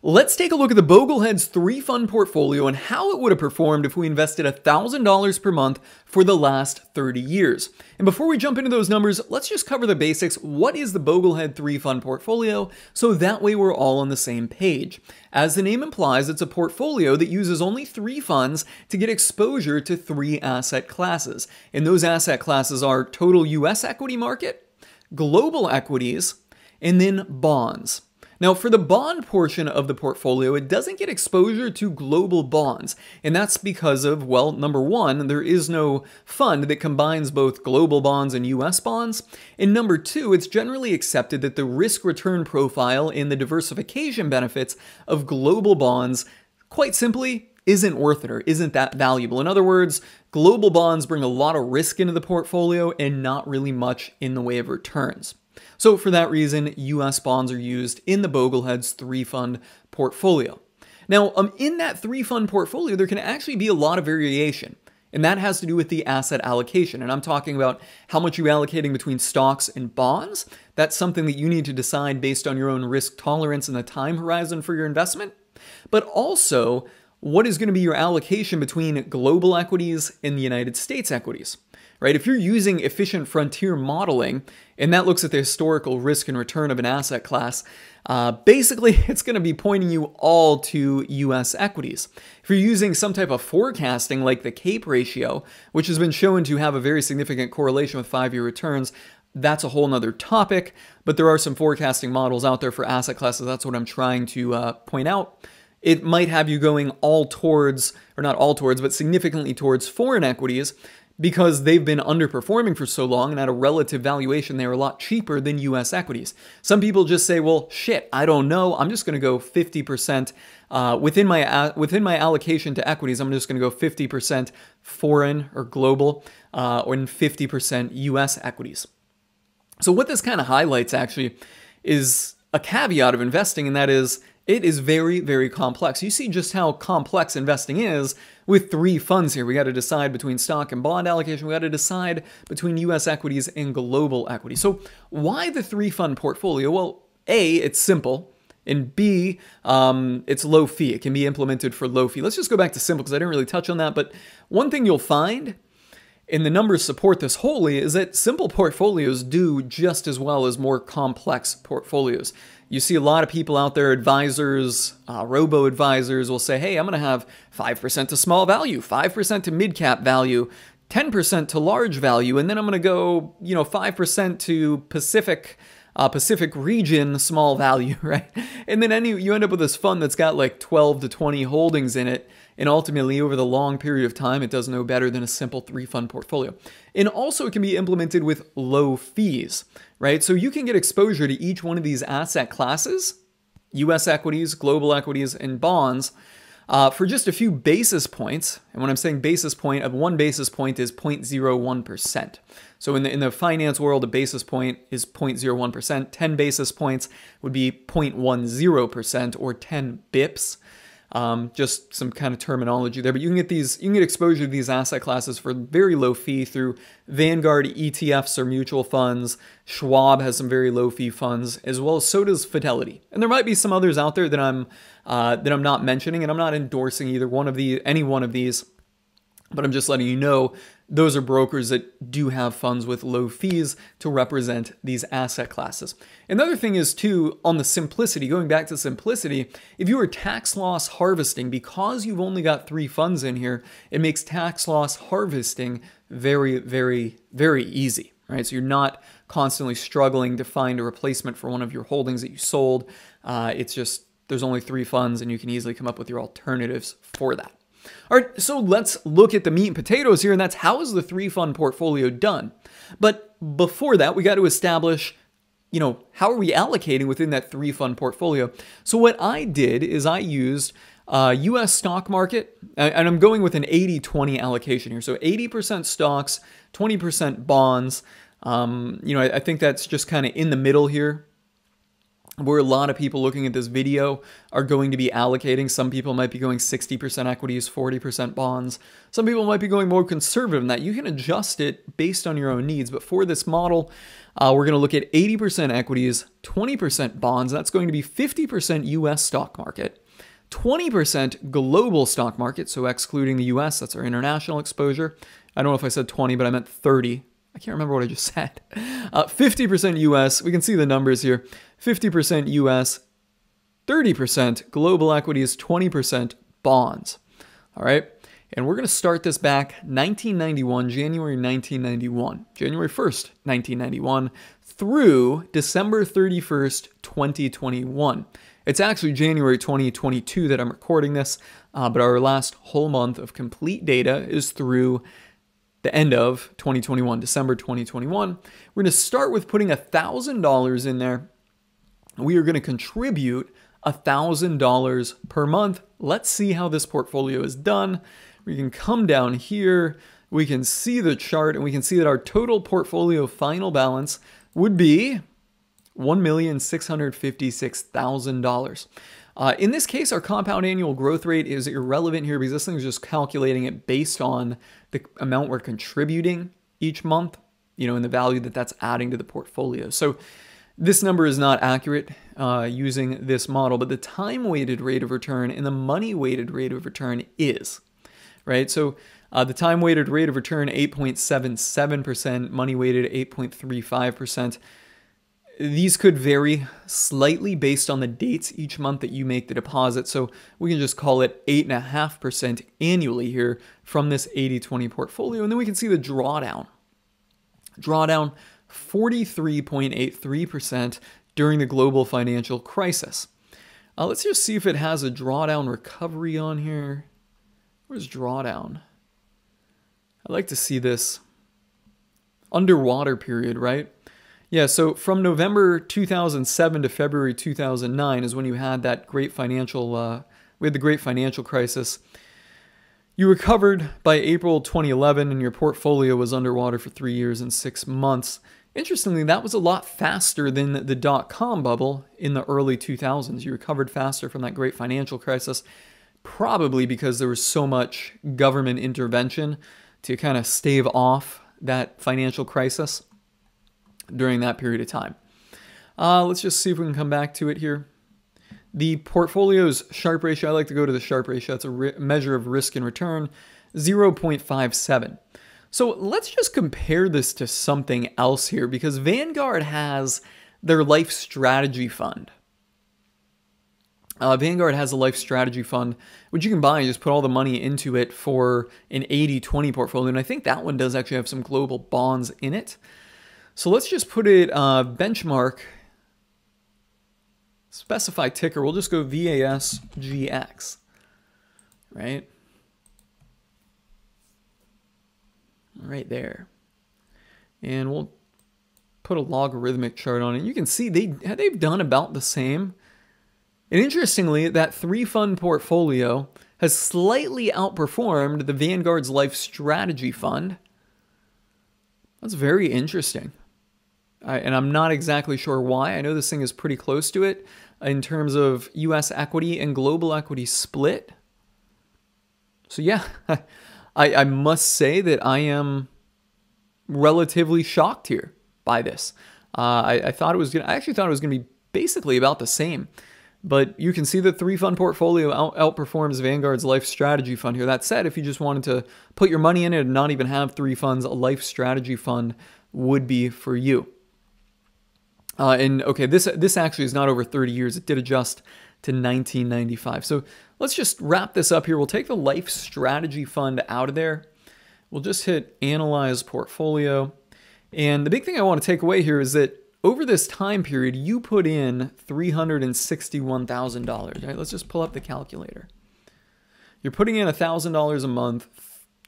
Let's take a look at the Bogleheads three fund portfolio and how it would have performed if we invested $1,000 per month for the last 30 years. And before we jump into those numbers, let's just cover the basics. What is the Boglehead three fund portfolio? So that way we're all on the same page. As the name implies, it's a portfolio that uses only three funds to get exposure to three asset classes. And those asset classes are total US equity market, global equities, and then bonds. Now, for the bond portion of the portfolio, it doesn't get exposure to global bonds. And that's because of, well, number one, there is no fund that combines both global bonds and US bonds. And number two, it's generally accepted that the risk return profile and the diversification benefits of global bonds, quite simply, isn't worth it or isn't that valuable. In other words, global bonds bring a lot of risk into the portfolio and not really much in the way of returns. So for that reason, US bonds are used in the Bogleheads three fund portfolio. Now, um, in that three fund portfolio, there can actually be a lot of variation. And that has to do with the asset allocation. And I'm talking about how much you're allocating between stocks and bonds. That's something that you need to decide based on your own risk tolerance and the time horizon for your investment. But also, what is going to be your allocation between global equities and the United States equities? Right? If you're using efficient frontier modeling, and that looks at the historical risk and return of an asset class, uh, basically it's going to be pointing you all to US equities. If you're using some type of forecasting like the CAPE ratio, which has been shown to have a very significant correlation with five year returns, that's a whole nother topic, but there are some forecasting models out there for asset classes. That's what I'm trying to uh, point out. It might have you going all towards, or not all towards, but significantly towards foreign equities, because they've been underperforming for so long and at a relative valuation they're a lot cheaper than US equities. Some people just say, "Well, shit, I don't know. I'm just going to go 50% uh, within my uh, within my allocation to equities. I'm just going to go 50% foreign or global uh, or 50% US equities." So what this kind of highlights actually is a caveat of investing, and that is it is very, very complex. You see just how complex investing is with three funds here. We got to decide between stock and bond allocation. We got to decide between US equities and global equities. So, why the three fund portfolio? Well, A, it's simple. And B, um, it's low fee. It can be implemented for low fee. Let's just go back to simple because I didn't really touch on that. But one thing you'll find and the numbers support this wholly, is that simple portfolios do just as well as more complex portfolios. You see a lot of people out there, advisors, uh, robo advisors, will say, hey, I'm going to have 5% to small value, 5% to mid cap value, 10% to large value, and then I'm going to go, you know, 5% to Pacific. Uh, Pacific region small value, right? And then any you end up with this fund that's got like 12 to 20 holdings in it, and ultimately, over the long period of time, it does no better than a simple three fund portfolio. And also, it can be implemented with low fees, right? So you can get exposure to each one of these asset classes US equities, global equities, and bonds. Uh, for just a few basis points, and when I'm saying basis point, of one basis point is 0.01%. So in the, in the finance world, a basis point is 0.01%. 10 basis points would be 0.10% or 10 bips. Um, just some kind of terminology there, but you can get these, you can get exposure to these asset classes for very low fee through Vanguard ETFs or mutual funds. Schwab has some very low fee funds, as well as so does Fidelity. And there might be some others out there that I'm uh, that I'm not mentioning, and I'm not endorsing either one of the any one of these, but I'm just letting you know those are brokers that do have funds with low fees to represent these asset classes. Another thing is, too, on the simplicity, going back to simplicity, if you are tax loss harvesting, because you've only got three funds in here, it makes tax loss harvesting very, very, very easy, right? So you're not constantly struggling to find a replacement for one of your holdings that you sold. Uh, it's just there's only three funds, and you can easily come up with your alternatives for that. All right, so let's look at the meat and potatoes here, and that's how is the three fund portfolio done? But before that, we got to establish, you know, how are we allocating within that three fund portfolio? So what I did is I used uh, US stock market, and I'm going with an 80 20 allocation here. So 80% stocks, 20% bonds. Um, you know, I, I think that's just kind of in the middle here. Where a lot of people looking at this video are going to be allocating. Some people might be going 60% equities, 40% bonds. Some people might be going more conservative than that. You can adjust it based on your own needs. But for this model, uh, we're going to look at 80% equities, 20% bonds. That's going to be 50% US stock market, 20% global stock market, so excluding the US, that's our international exposure. I don't know if I said 20, but I meant 30. I can't remember what I just said. Uh, 50% US, we can see the numbers here. 50% US, 30% global equities, 20% bonds. All right. And we're going to start this back 1991, January 1991, January 1st, 1991, through December 31st, 2021. It's actually January 2022 that I'm recording this, uh, but our last whole month of complete data is through the end of 2021, December 2021. We're going to start with putting $1,000 in there we are going to contribute $1,000 per month. Let's see how this portfolio is done. We can come down here, we can see the chart, and we can see that our total portfolio final balance would be $1,656,000. Uh, in this case, our compound annual growth rate is irrelevant here because this thing is just calculating it based on the amount we're contributing each month, you know, and the value that that's adding to the portfolio. So this number is not accurate uh, using this model, but the time-weighted rate of return and the money-weighted rate of return is, right? So uh, the time-weighted rate of return, 8.77%, money-weighted, 8.35%. These could vary slightly based on the dates each month that you make the deposit. So we can just call it 8.5% annually here from this 80-20 portfolio. And then we can see the drawdown. Drawdown, 43.83% during the global financial crisis. Uh, let's just see if it has a drawdown recovery on here. Where's drawdown? I'd like to see this underwater period, right? Yeah, so from November 2007 to February 2009 is when you had that great financial, uh, we had the great financial crisis. You recovered by April 2011 and your portfolio was underwater for three years and six months. Interestingly, that was a lot faster than the dot com bubble in the early 2000s. You recovered faster from that great financial crisis, probably because there was so much government intervention to kind of stave off that financial crisis during that period of time. Uh, let's just see if we can come back to it here. The portfolio's Sharpe ratio, I like to go to the Sharpe ratio, that's a measure of risk and return, 0.57. So let's just compare this to something else here because Vanguard has their life strategy fund. Uh, Vanguard has a life strategy fund, which you can buy and just put all the money into it for an 80 20 portfolio. And I think that one does actually have some global bonds in it. So let's just put it uh, benchmark, specify ticker. We'll just go VASGX, right? right there. And we'll put a logarithmic chart on it. You can see they, they've done about the same. And interestingly, that three fund portfolio has slightly outperformed the Vanguard's Life Strategy Fund. That's very interesting. I, and I'm not exactly sure why. I know this thing is pretty close to it in terms of US equity and global equity split. So, yeah, I, I must say that I am relatively shocked here by this. Uh, I, I, thought it was gonna. I actually thought it was gonna be basically about the same, but you can see the three fund portfolio out, outperforms Vanguard's life strategy fund here. That said, if you just wanted to put your money in it and not even have three funds, a life strategy fund would be for you. Uh, and okay, this this actually is not over 30 years. It did adjust to 1995. So let's just wrap this up here. We'll take the life strategy fund out of there. We'll just hit analyze portfolio. And the big thing I want to take away here is that over this time period, you put in $361,000, right? Let's just pull up the calculator. You're putting in $1,000 a month.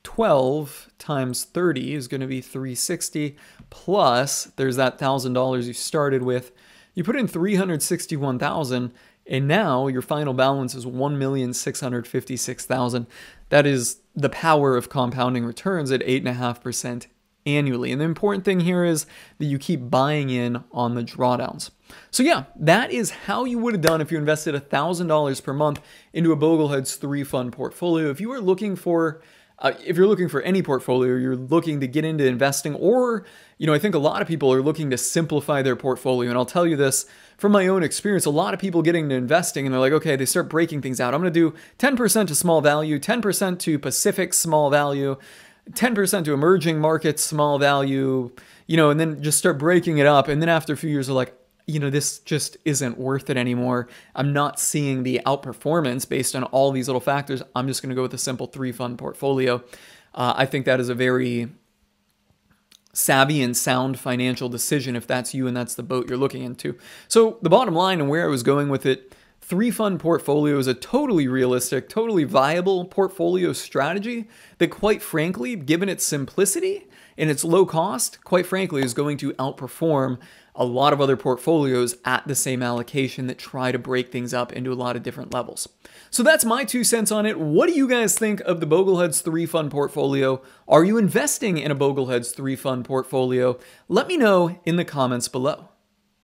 12 times 30 is going to be 360 plus there's that $1,000 you started with. You put in 361,000 and now your final balance is 1,656,000. That is the power of compounding returns at 8.5% annually. And the important thing here is that you keep buying in on the drawdowns. So yeah, that is how you would have done if you invested $1,000 per month into a Bogleheads 3 fund portfolio. If you were looking for uh, if you're looking for any portfolio, you're looking to get into investing, or, you know, I think a lot of people are looking to simplify their portfolio. And I'll tell you this from my own experience a lot of people getting into investing and they're like, okay, they start breaking things out. I'm going to do 10% to small value, 10% to Pacific small value, 10% to emerging markets small value, you know, and then just start breaking it up. And then after a few years, they're like, you know, this just isn't worth it anymore. I'm not seeing the outperformance based on all these little factors. I'm just going to go with a simple three fund portfolio. Uh, I think that is a very savvy and sound financial decision if that's you and that's the boat you're looking into. So, the bottom line and where I was going with it three fund portfolio is a totally realistic, totally viable portfolio strategy that, quite frankly, given its simplicity and its low cost, quite frankly, is going to outperform a lot of other portfolios at the same allocation that try to break things up into a lot of different levels. So that's my two cents on it. What do you guys think of the Bogleheads 3 fund portfolio? Are you investing in a Bogleheads 3 fund portfolio? Let me know in the comments below.